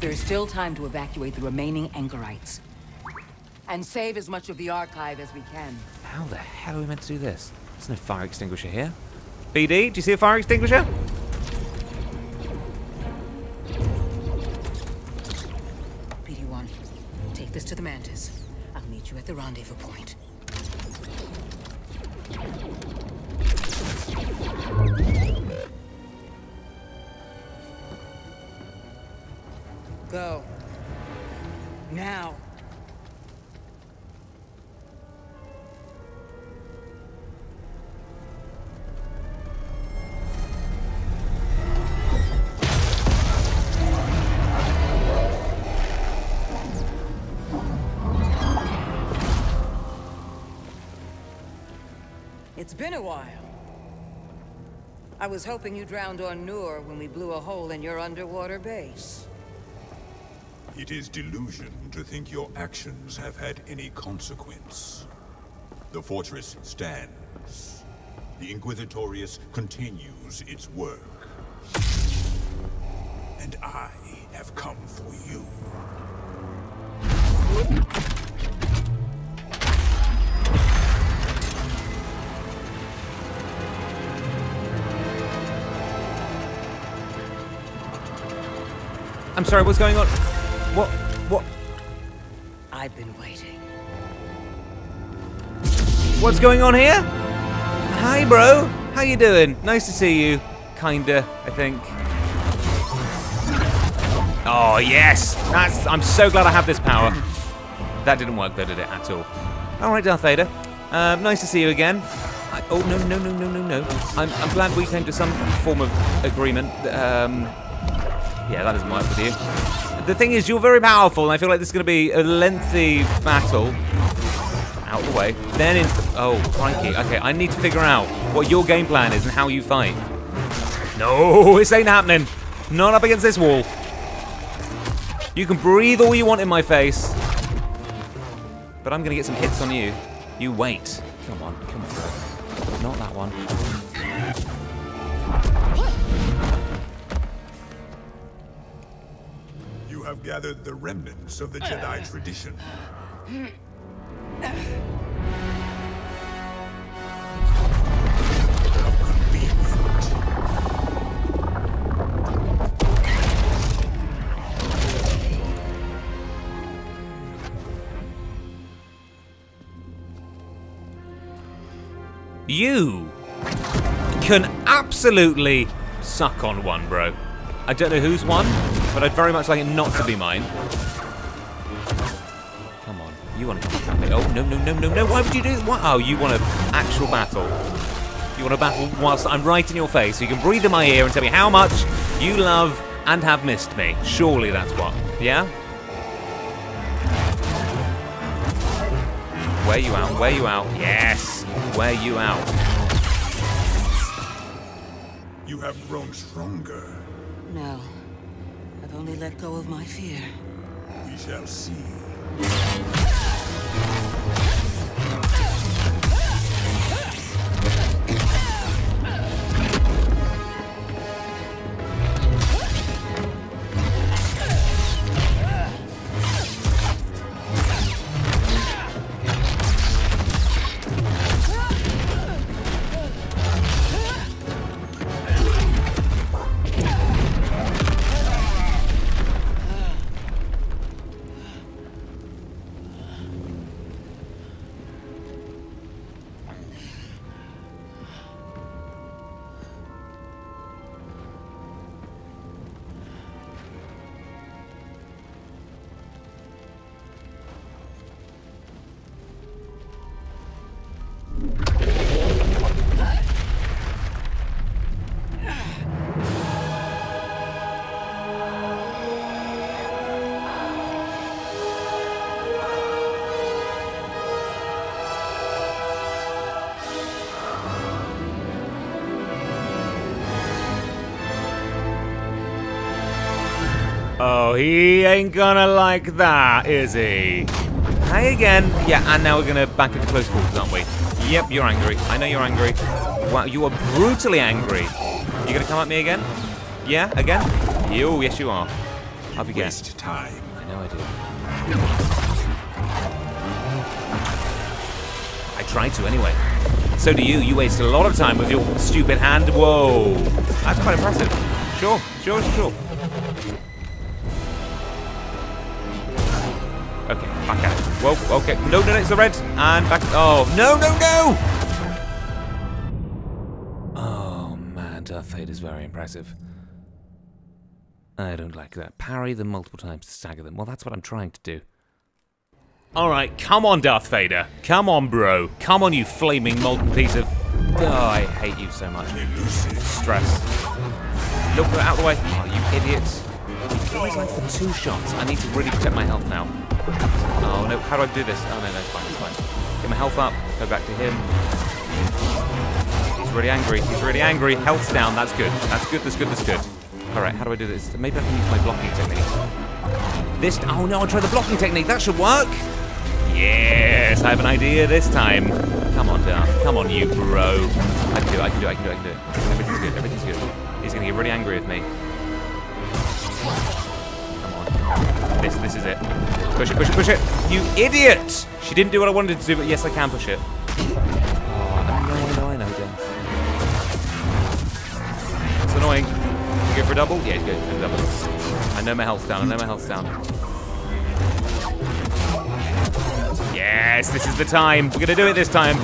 There is still time to evacuate the remaining anchorites. And save as much of the archive as we can. How the hell are we meant to do this? There's no fire extinguisher here. BD, do you see a fire extinguisher? BD-1, take this to the Mantis. I'll meet you at the rendezvous point. Go. Now. It's been a while. I was hoping you drowned on Nur when we blew a hole in your underwater base. It is delusion to think your actions have had any consequence. The fortress stands. The Inquisitorius continues its work. And I have come for you. I'm sorry, what's going on? I've been waiting. What's going on here? Hi, bro. How you doing? Nice to see you. Kinda, I think. Oh, yes. That's. I'm so glad I have this power. That didn't work, though, did it, at all? All right, Darth Vader. Um, nice to see you again. I, oh, no, no, no, no, no, no. I'm, I'm glad we came to some form of agreement. Um, yeah, that doesn't work with you. The thing is, you're very powerful, and I feel like this is going to be a lengthy battle. Out the way. Then in... Oh, crikey. Okay, I need to figure out what your game plan is and how you fight. No, this ain't happening. Not up against this wall. You can breathe all you want in my face. But I'm going to get some hits on you. You wait. Come on, come on. Not that one. Have gathered the remnants of the Jedi uh. tradition. You can absolutely suck on one, bro. I don't know who's won, but I'd very much like it not to be mine. Come on, you want to come at me? Oh no no no no no! Why would you do? What? Oh, you want an actual battle? You want a battle whilst I'm right in your face, so you can breathe in my ear and tell me how much you love and have missed me. Surely that's what? Yeah. Where you out? Where you out? Yes. Where you out? You have grown stronger. No. Only let go of my fear. We shall see. Oh, he ain't gonna like that, is he? Hi again. Yeah, and now we're gonna back into close quarters, aren't we? Yep, you're angry. I know you're angry. Wow, you are brutally angry. You gonna come at me again? Yeah, again? You, yes you are. You get. waste time. I know I do. I try to anyway. So do you. You waste a lot of time with your stupid hand. Whoa. That's quite impressive. Sure, sure, sure. Okay, back at it. Whoa, okay. No, no, no, it's the red. And back. Oh, no, no, no! Oh, man, Darth Vader is very impressive. I don't like that. Parry them multiple times to stagger them. Well, that's what I'm trying to do. Alright, come on, Darth Vader. Come on, bro. Come on, you flaming molten piece of... Oh, I hate you so much. Stress. Look, out of the way. Oh, you idiots. Always like two shots. I need to really protect my health now. Oh, no. How do I do this? Oh, no, no, fine, it's fine. Get my health up. Go back to him. He's really angry. He's really angry. Health's down. That's good. That's good, that's good, that's good. Alright, how do I do this? Maybe I can use my blocking technique. This... Oh, no, I'll try the blocking technique. That should work. Yes, I have an idea this time. Come on, Darth. Come on, you bro. I can do it, I can do it, I can do it, I can do it. Everything's good, everything's good. He's gonna get really angry with me. Come on. This, this is it. Push it, push it, push it. You idiot! She didn't do what I wanted to do, but yes, I can push it. Oh, I know, I know, I know. It's annoying. You go for a double? Yeah, go for a double. I know my health's down, I know my health's down. Yes, this is the time. We're gonna do it this time.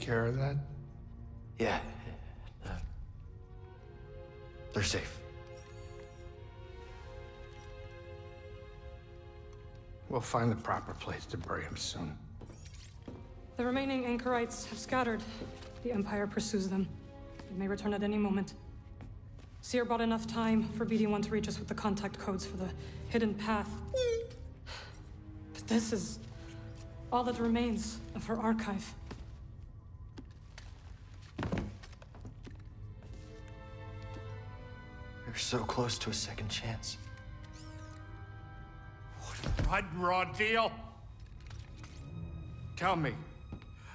Care of that? Yeah. uh, they're safe. We'll find the proper place to bury him soon. The remaining anchorites have scattered. The Empire pursues them. They may return at any moment. Cere bought enough time for BD-1 to reach us with the contact codes for the hidden path. But this is all that remains of her archive. So close to a second chance. What a button raw deal? Tell me,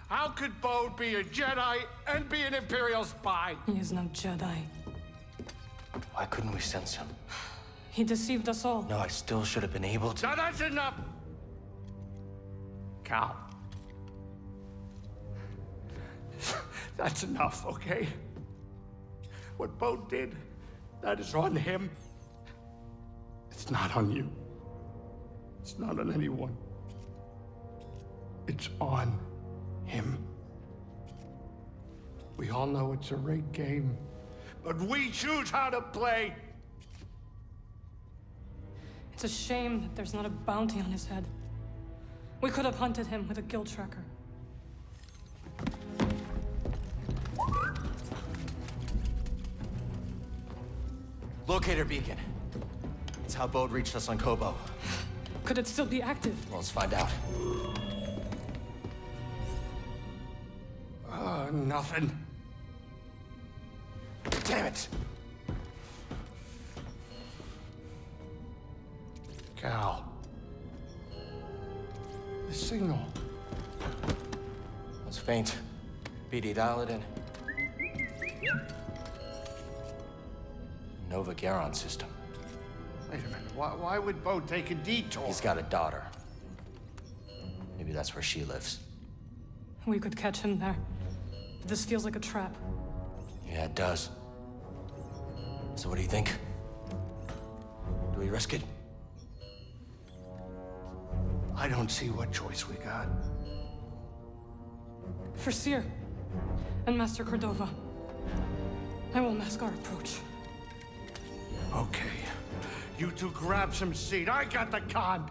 how could Bode be a Jedi and be an Imperial spy? He is no Jedi. Why couldn't we sense him? He deceived us all. No, I still should have been able to. Now that's enough! Cal. That's enough, okay? What Bode did, that is on him. It's not on you. It's not on anyone. It's on him. We all know it's a rigged game, but we choose how to play. It's a shame that there's not a bounty on his head. We could have hunted him with a guild tracker. Locator beacon. It's how Bode reached us on Koboh. Could it still be active? Well, let's find out. Uh, nothing. Damn it! Cal. The signal. It's faint. BD, dial it in. Nova Garon system. Wait a minute. Why, why would Bo take a detour? He's got a daughter. Maybe that's where she lives. We could catch him there. But this feels like a trap. Yeah, it does. So what do you think? Do we risk it? I don't see what choice we got. For Cere and Master Cordova, I will mask our approach. Okay. You two grab some seat. I got the con.